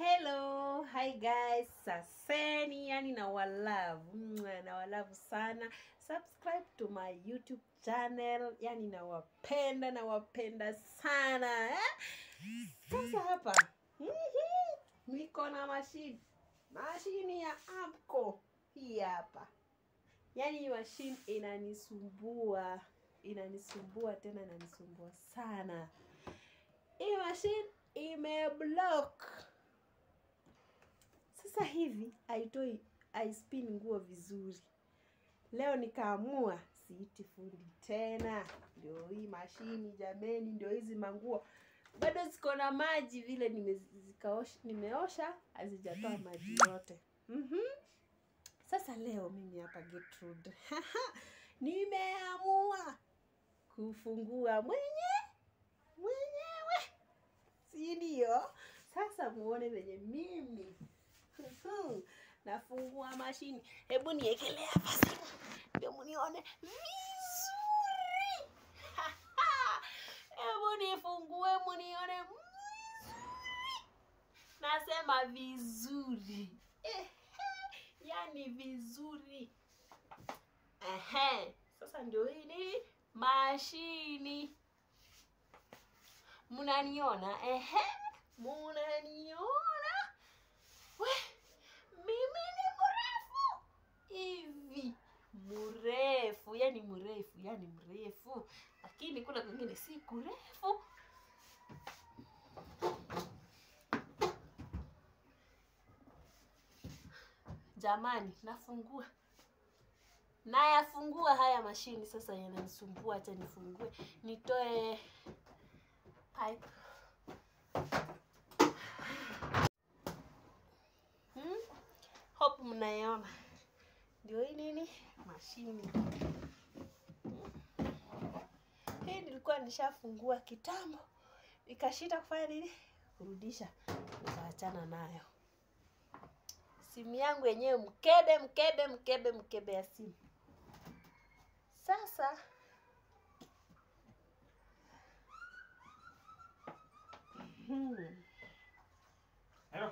Hello, hi guys, saseni yani na walavu na walavu sana. Subscribe to my YouTube channel, yani nawapenda nawapenda sana eh? Sasa hapa niko na mashini mashini ya Amco hii hapa, yani mashini inanisumbua inanisumbua tena inanisumbua sana. Hii mashine imeblock sasa hivi aitoi haispin nguo vizuri. Leo nikaamua siiti fundi tena, ndio hii mashini jameni, ndio hizi manguo bado ziko na maji vile nimezikaosha, nimeosha hazijatoa maji yote. mm -hmm. Sasa leo mimi hapa Gertrude nimeamua kufungua mwenye mwenyewe, si ndio? Sasa muone venye mimi nafungua mashini. Hebu niekelee hapa simu ndio mnione vizuri. Hebu nifungue mnione vizuri. Nasema vizuri. Yani vizuri. Ehe, sasa ndio hii ni mashini. Mnaniona? Ehe, mnaniona? We, mimi ni mrefu hivi, mrefu yani mrefu yani mrefu, lakini siku refu. Jamani, nafungua nayafungua haya mashini sasa, yananisumbua. Acha nifungue, nitoe pipe. Hmm? Hope mnaiona, ndio hii nini mashini hii. Nilikuwa nishafungua kitambo, nikashita kufanya nini, kurudisha, nikaachana nayo. Simu yangu yenyewe mkebe mkebe mkebe mkebe ya simu. Sasa hmm. Hello.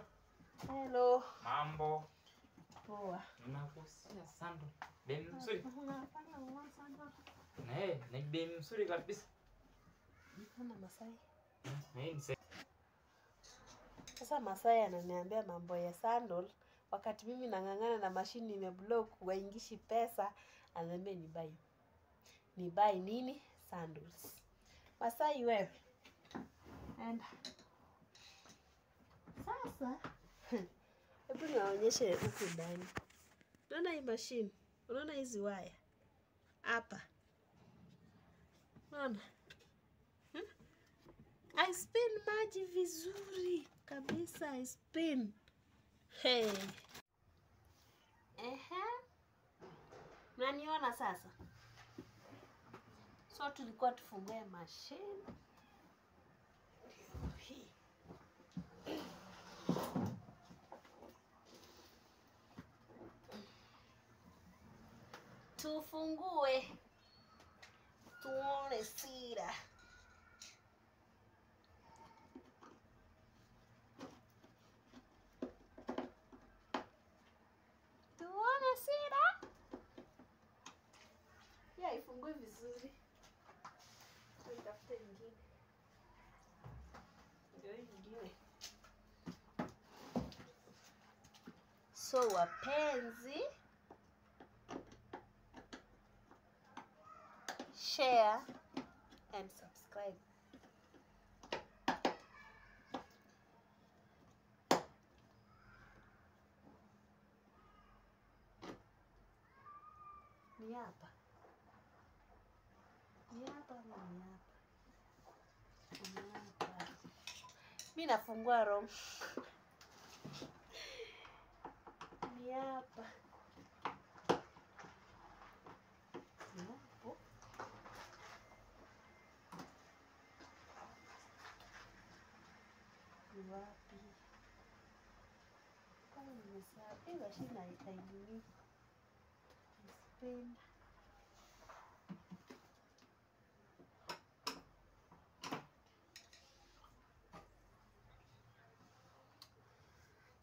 Hello, Mambo. poa. Nakusikia sando. Ben mzuri. Ni bei mzuri kabisa. Mbona Masai? Sasa Masai ananiambia mambo ya sandal, wakati mimi nang'ang'ana na mashini imeblock, waingishi pesa, ananiambia ni buy ni buy nini sandals. Masai wewe, enda sasa. Hebu niwaonyeshe huku ndani. Unaona hii mashini, unaona hizi waya hapa, unaona I spin maji vizuri kabisa, I spin. Hey. Ehe. Mnaniona sasa? So tulikuwa tufungue hii. Tufungue tuone sira. Tuone sira. Ya ifungue vizuri. Nitafute nyingine. Ndio nyingine. So wapenzi, share and subscribe. Ni hapa. Ni hapa ni hapa? Ni hapa. Mi nafungua room Ni hapa. Ni hapo. Ni wapi? Kama nimesahau. hiyo mashine.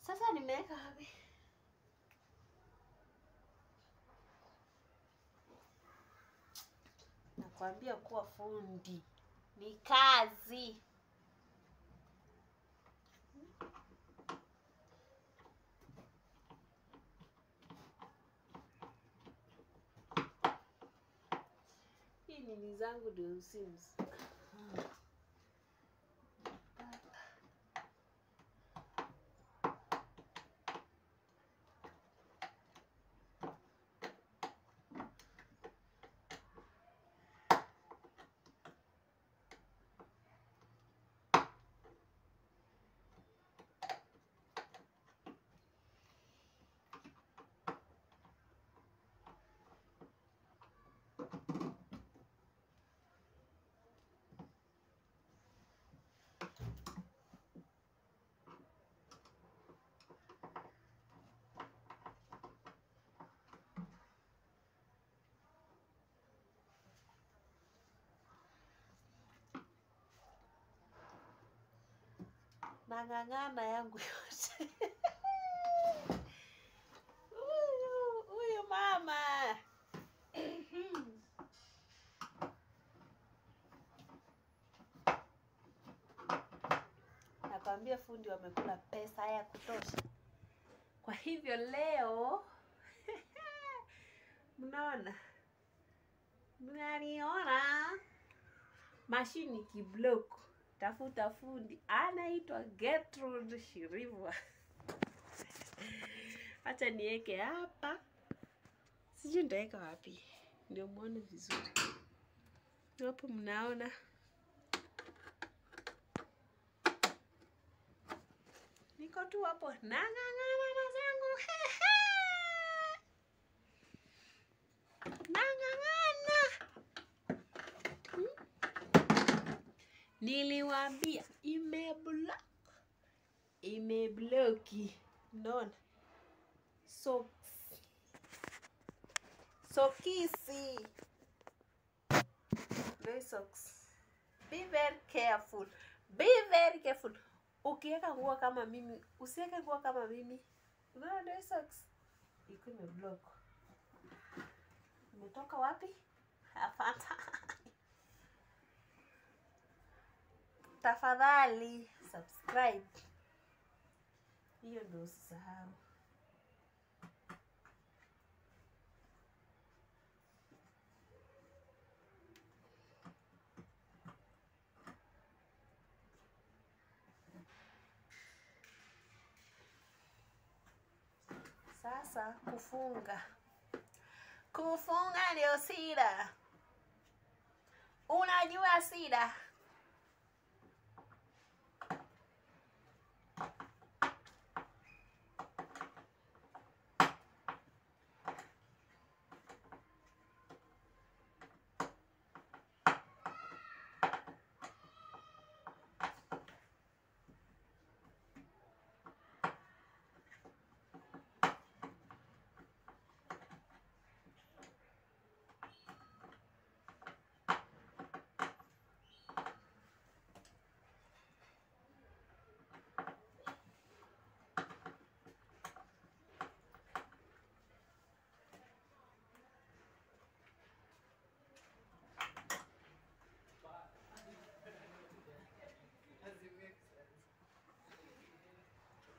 Sasa nimeweka wapi? Nakwambia kuwa fundi ni kazi. Nini zangu ndio Sims. Nang'ang'ana yangu yote. Huyu mama. Nakwambia fundi wamekula pesa ya kutosha. Kwa hivyo leo mnaona, mnaniona mashini kiblock. Tafuta fundi anaitwa Gertrude Shirivwa. Acha niweke hapa, sijui nitaweka wapi. Ndio muone vizuri. Hapo mnaona. Niko tu hapo. Nang'ang'ana na zangu nang'ang'ana. Hmm? Niliwaambia imeblock, imebloki. Unaona so, sokisi, no socks. Be very careful, be very careful. Ukiweka nguo kama mimi, usiweke nguo kama mimi. Unaona no socks iko imeblock. Imetoka wapi? Hapana. Tafadhali subscribe, hiyo ndio usisahau. Sasa kufunga, kufunga ndio sida. Unajua sida?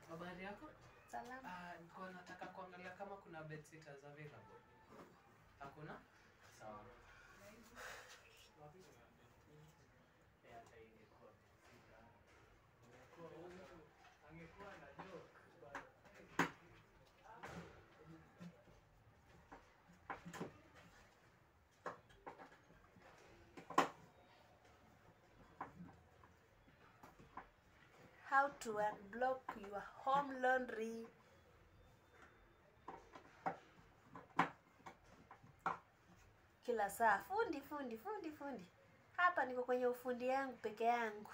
Habari yako? Salama. Ah, niko nataka kuangalia kama kuna bedsitters available. Hakuna? Sawa. How to unblock your home laundry. Kila saa fundi fundi fundi fundi. Hapa niko kwenye ufundi yangu peke yangu.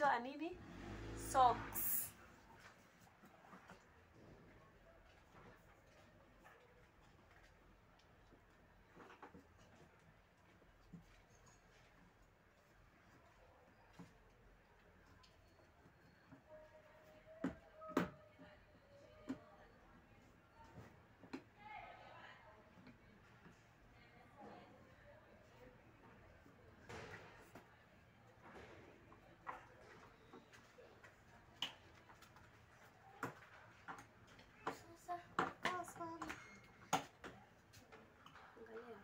Nilitoa nini socks Sasa kaa sana. Angalia.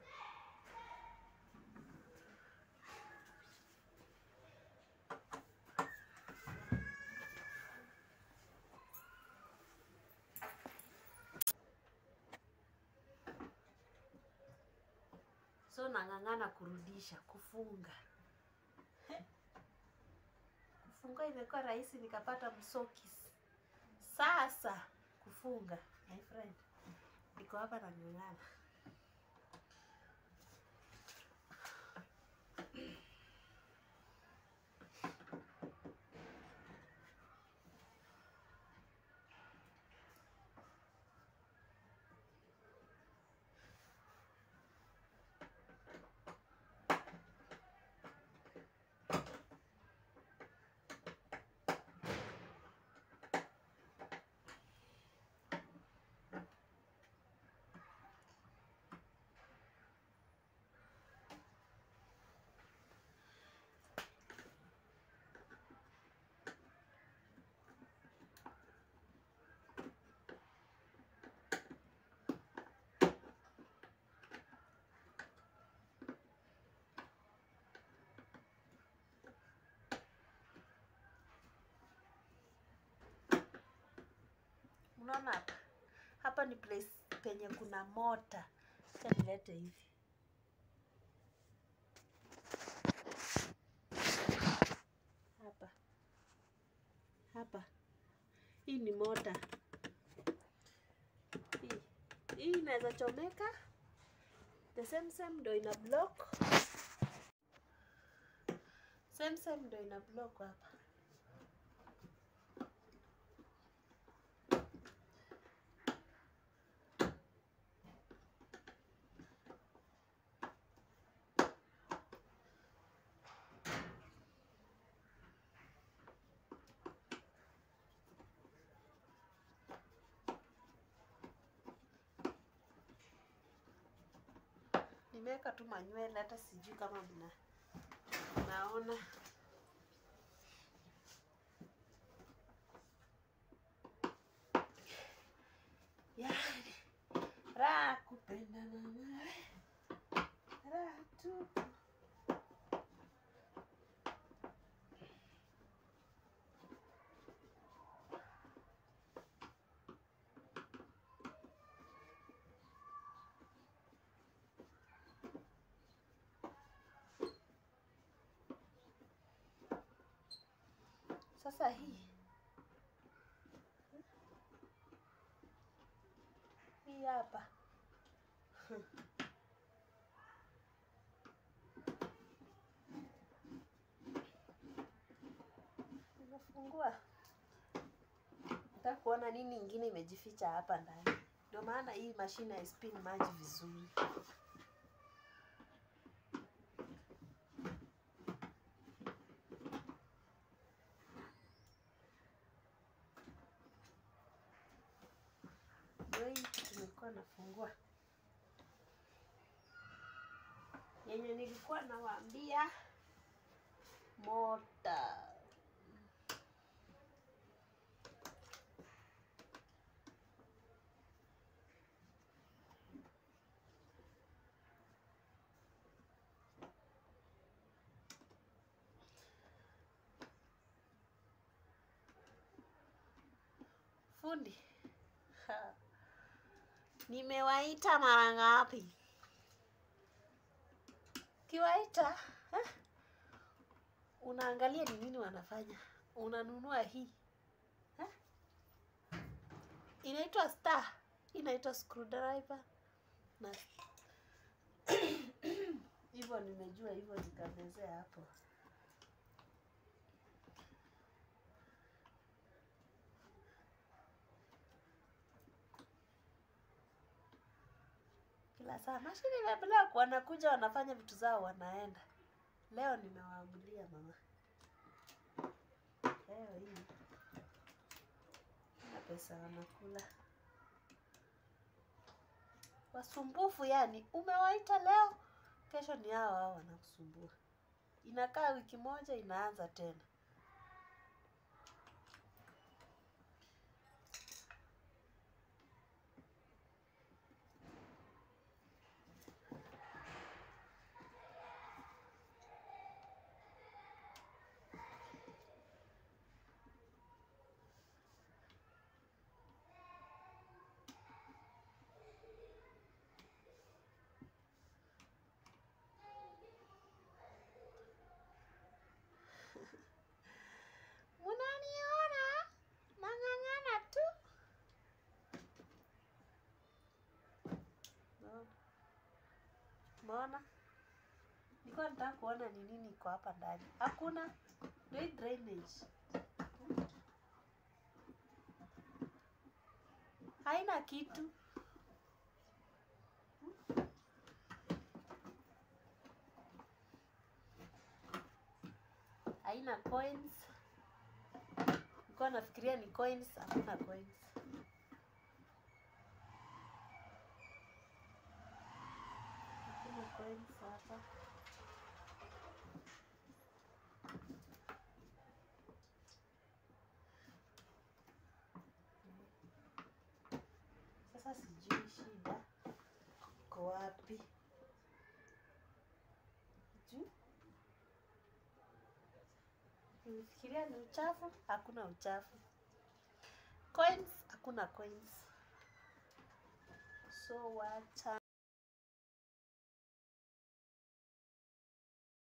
So nang'ang'ana kurudisha, kufunga. Kufunga imekuwa rahisi, nikapata msokis. Sasa kufunga, my friend, niko hapa nang'ang'ana. Unaona hapa, hapa ni place penye kuna mota. Acha nilete hivi. Hapa hapa, hii ni mota. Hii hii inaweza chomeka, the same same ndo ina block, same same ndo ina block hapa. Nimeweka tu manywele, hata sijui kama mna mnaona. Sasa hii hii hapa nimefungua, nataka kuona nini ingine imejificha hapa ndani. Ndio maana hii mashine haispin maji vizuri. Ndio hii kitu nilikuwa nafungua yenye nilikuwa nawaambia mota. Fundi. Nimewaita mara ngapi? Kiwaita eh, unaangalia ni nini wanafanya, unanunua hii eh? Inaitwa star, inaitwa screwdriver na hivyo nimejua hivyo, nikamezea hapo kila saa mashini imeblock wanakuja wanafanya vitu zao wanaenda. Leo nimewaamulia mama. Leo hii. Na pesa wanakula. Wasumbufu yani umewaita leo kesho ni hao hao wanakusumbua. Inakaa wiki moja inaanza tena unaniona nang'ang'ana tu Unaona? Umeona nilikuwa nataka kuona ni nini iko hapa ndani. Hakuna. Ndio drainage. Haina kitu. Haina coins. Nilikuwa nafikiria ni coins hakuna coins coins hapa sasa sijui shida iko wapi juu nifikiria ni uchafu, hakuna uchafu. Coins, hakuna coins. So wacha